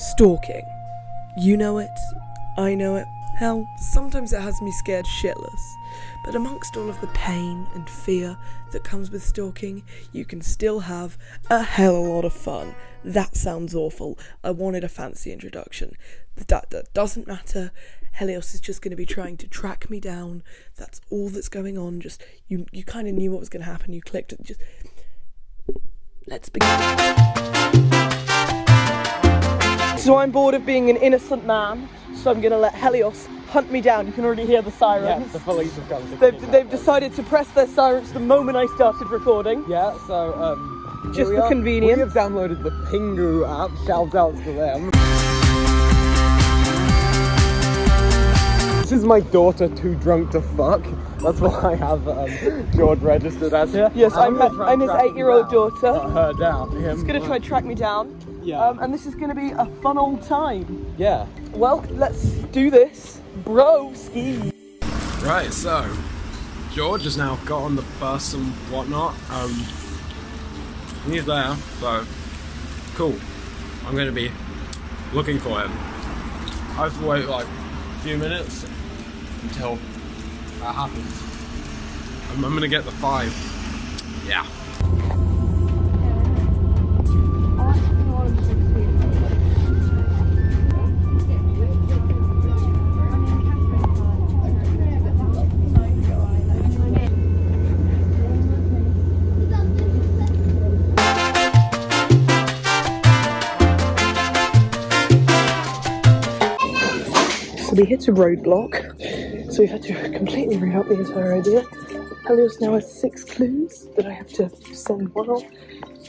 Stalking. You know it, I know it. Hell, sometimes it has me scared shitless. But amongst all of the pain and fear that comes with stalking, you can still have a hell of a lot of fun. That sounds awful. I wanted a fancy introduction. That, that doesn't matter. Helios is just going to be trying to track me down. That's all that's going on. Just you, you kind of knew what was going to happen. You clicked it. Just let's begin. So I'm bored of being an innocent man. So I'm going to let Helios hunt me down. You can already hear the sirens. Yeah, the police have come. to They've, they've decided to press their sirens the moment I started recording. Yeah, so um, Just for convenience. We have downloaded the Pingu app. Shout out to them. This is my daughter too drunk to fuck. That's why I have um, George registered as here. Yes, I'm, gonna try I'm his eight-year-old daughter. Her down. Him. He's gonna try to track me down. Yeah. Um, and this is gonna be a fun old time. yeah. Well, let's do this, bro. Ski. Right, so George has now got on the bus and whatnot. Um, he's there, so cool. I'm going to be looking for him. I have to wait like a few minutes until that happens. I'm, I'm going to get the five. Yeah. We hit a roadblock. So we've had to completely rewrite the entire idea. Helios now has six clues that I have to send one of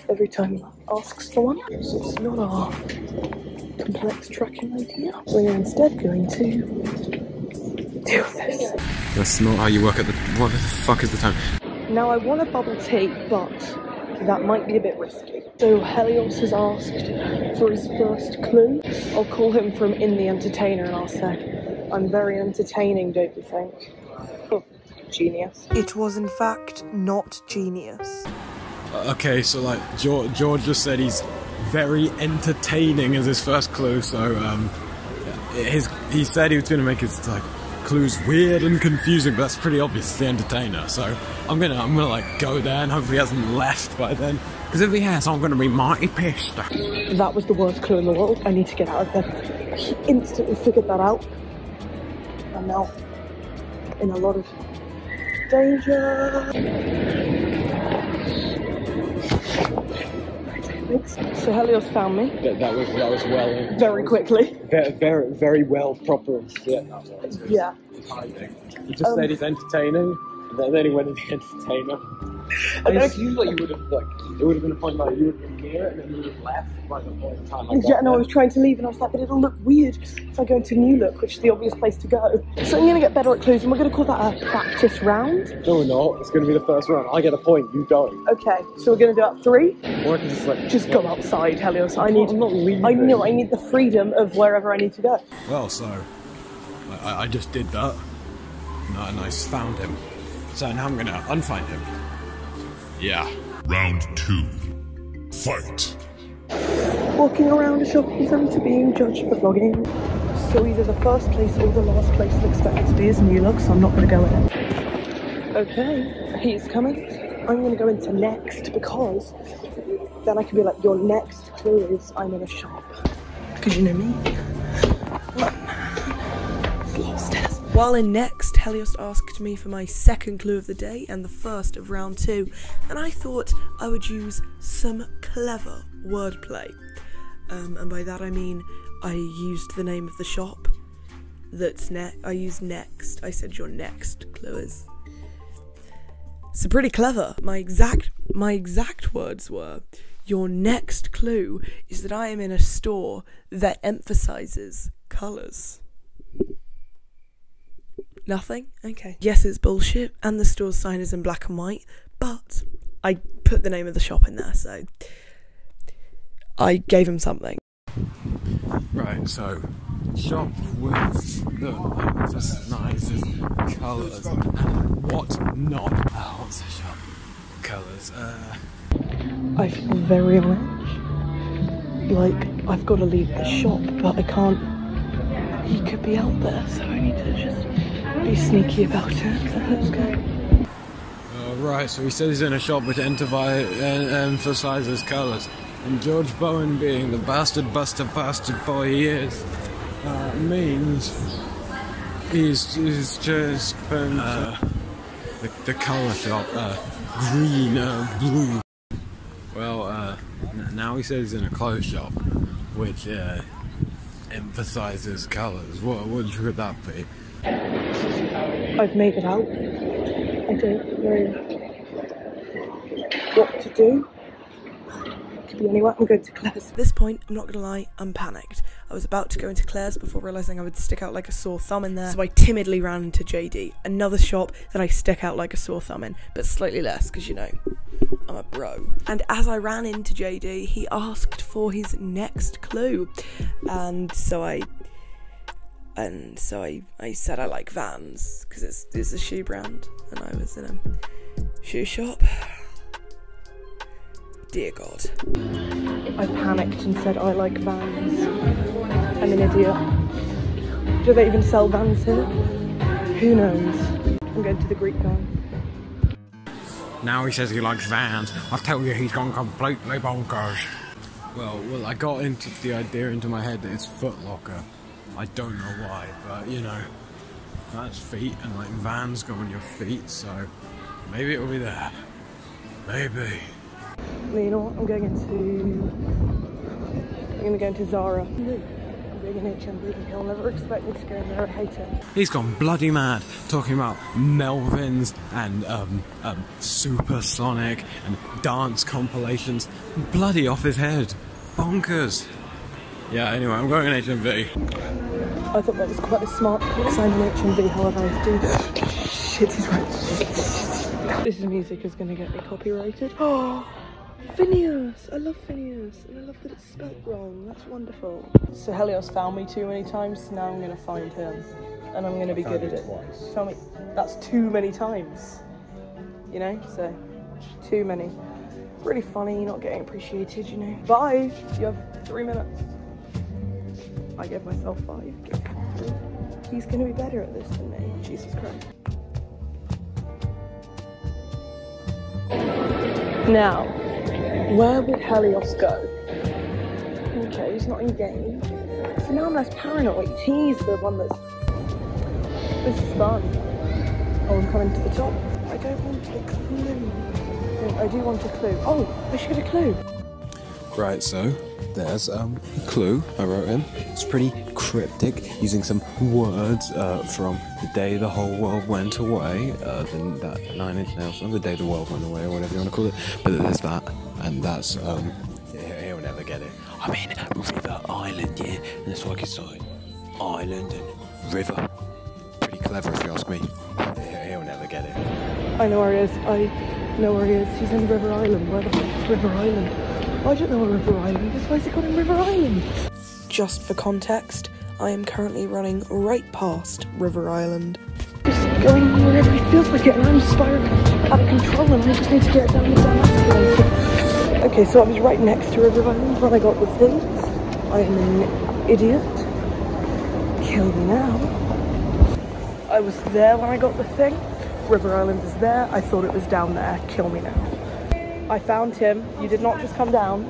every time he asks for one. So it's not our complex tracking idea. We're instead going to do this. That's not how you work at the. What the fuck is the time? Now I want a bubble tea, but that might be a bit risky. So Helios has asked for his first clue. I'll call him from In the Entertainer and I'll say, I'm very entertaining, don't you think? Oh, genius. It was in fact not genius. Okay, so like George, George just said he's very entertaining as his first clue. So um, his he said he was going to make his like clues weird and confusing, but that's pretty obvious. It's the entertainer. So I'm gonna I'm gonna like go there and hopefully he hasn't left by then. Because if he has, I'm gonna be mighty pissed. That was the worst clue in the world. I need to get out of there. He instantly figured that out. I'm now in a lot of danger. So Helios found me That, that was that was well. very quickly. Very very, very well proper and shit. Yeah. He just Um, said he's entertaining, and then, then he went to the entertainer. I don't- assumed like you would have like it would have been a point like you would have been near it and then you would have left by the point in time. I got Yeah, no, I was trying to leave and I was like, but it'll look weird if I go into New Look, which is the obvious place to go. So I'm going to get better at clues and we're going to call that a practice round. No, we're not. It's going to be the first round. I get a point. You don't. Okay, so we're going to do up three. Or I can just like Just go outside, Helios. I need. I'm not leaving. I know. I need the freedom of wherever I need to go. Well, so I, I just did that, and I found him. So now I'm gonna unfind him. Yeah. Round two. Fight. Walking around a shop shopping centre being judged for vlogging. So either the first place or the last place I'm expected to be is New Look, so I'm not going to go in. Okay, he's coming. I'm going to go into next because then I can be like, your next clue is I'm in a shop. Because you know me. Stairs. While in next, Helios asked me for my second clue of the day and the first of round two, and I thought I would use some clever wordplay. Um, and by that I mean I used the name of the shop that's ne- I used next. I said your next clue is. So pretty clever. My exact my exact words were your next clue is that I am in a store that emphasizes colors. Nothing? Okay. Yes, it's bullshit, and the store's sign is in black and white, but I put the name of the shop in there, so I gave him something. Right, so shop with the emphasizes colours and what not. Oh, what's the shop? Colours. Uh, I feel very orange. Like I've got to leave the shop, but I can't. He could be out there, so I need to just be sneaky about it. Let's go. Uh, right, so he says he's in a shop which entervi- en- emphasizes colours. And George Bowen, being the bastard buster bastard boy he is, uh, means he's, he's just been uh, the, the colour shop, uh, green, uh, blue. Well, uh, n- now he says he's in a clothes shop, which uh, emphasizes colours. What, what could that be? I've made it out. I don't know what to do. Could be anywhere. I'm going to Claire's. At this point, I'm not gonna lie, I'm panicked. I was about to go into Claire's before realizing I would stick out like a sore thumb in there, so I timidly ran into JD, another shop that I stick out like a sore thumb in, but slightly less because you know I'm a bro. And as I ran into JD, he asked for his next clue, and so I and so I, I said I like Vans because it's it's a shoe brand, and I was in a shoe shop. Dear God. I panicked and said I like Vans. I'm an idiot. Do they even sell Vans here? Who knows? I'm going to the Greek guy. Now he says he likes vans. I tell you, he's gone completely bonkers. Well, well, I got into the idea into my head that it's Foot Locker. I don't know why, but you know, that's feet, and like vans go on your feet, so maybe it'll be there. Maybe. You know what? I'm going into. I'm going to go into Zara. I'm going in HMV. He'll never expect me to go in there. I hate it. He's gone bloody mad talking about Melvins and um, um, supersonic and dance compilations. Bloody off his head. Bonkers. Yeah, anyway, I'm going in HMV. I thought that was quite a smart sign in HMV, however, I do. Shit, he's right. This music is going to get me copyrighted. Oh, Phineas! I love Phineas, and I love that it's spelt wrong. That's wonderful. So Helios found me too many times, so now I'm going to find him. And I'm going to be good at it. Tell me, that's too many times. You know, so too many. Really funny, not getting appreciated, you know. Bye! You have three minutes. I gave myself five. He's gonna be better at this than me. Jesus Christ. Now, where would Helios go? Okay, he's not in game. So now I'm less paranoid. He's the one that's. This is fun. Oh, I'm coming to the top. I don't want a clue. I do want a clue. Oh, I should get a clue. Right, so there's um, a clue I wrote in. It's pretty cryptic, using some words uh, from the day the whole world went away. Uh, then that Nine Inch Nails song, the day the world went away, or whatever you want to call it. But there's that, and that's um, he- he'll never get it. I mean, River Island, yeah, and that's like it's like island and river. Pretty clever, if you ask me. He- He'll never get it. I know where he is. I know where he is. He's in River Island. Where the fuck is River Island? I don't know where River Island is. Why is it called River Island? Just for context, I am currently running right past River Island. Just going wherever it feels like it, and I'm spiraling out of control, and I just need to get down the damn escalator. Okay, so I was right next to River Island when I got the thing. I am an idiot. Kill me now. I was there when I got the thing. River Island is there. I thought it was down there. Kill me now. I found him. You did not just come down.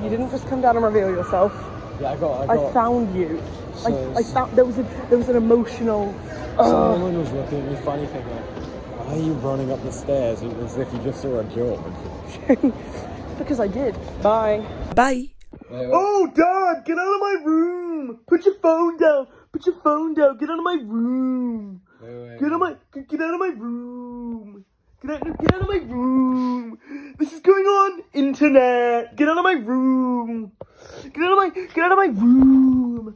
You didn't just come down and reveal yourself. Yeah, I got. I I found you. So- I found there was a there was an emotional. uh, Someone was looking at me funny, thinking, "Why are you running up the stairs as if you just saw a George?" because I did. Bye. Bye. Oh, Dad, get out of my room! Put your phone down. Put your phone down. Get out of my room. Get out of my get out of my room. Get out, get out of my room. This is going on internet. Get out of my room. Get out of my get out of my room.